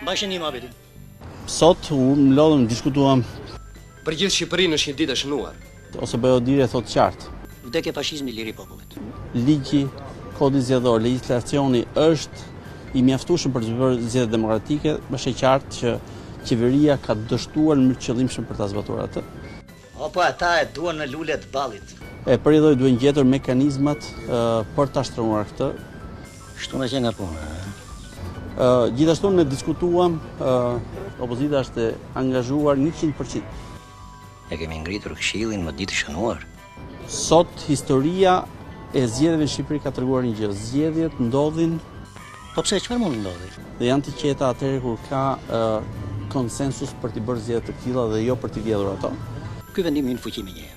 Mbaj shënim Abedi. Sot u mblodhëm, diskutuam. Për gjithë Shqipërinë është një ditë e shënuar. Ose bëjo diri e thotë qartë. Vdekje fashizmit, liri popullit. Ligji, kodi zgjedhor, legjislacioni është i mjaftueshëm për të bërë zgjedhje demokratike, është e qartë që qeveria ka dështuar në mënyrë të qëllimshme për ta zbatuar atë. O po ata e duan në lule të ballit. E prej këndej duhen gjetur mekanizmat për ta shtrënguar këtë. Kështu na qe nga puna, ëë. Gjithashtu ne diskutuam, opozita është e angazhuar njëqind për qind. E kemi ngritur këshillin në ditë të shënuar. Sot historia e zgjedhjeve në Shqipëri ka treguar një gjë, zgjedhjet ndodhin. Po pse çfarë mund të ndodhë? Dhe janë të qeta atëherë kur ka konsensus për të bërë zgjedhje të këtilla dhe jo për t'i vjedhur ato. Ky vendim hyn në fuqi menjëherë.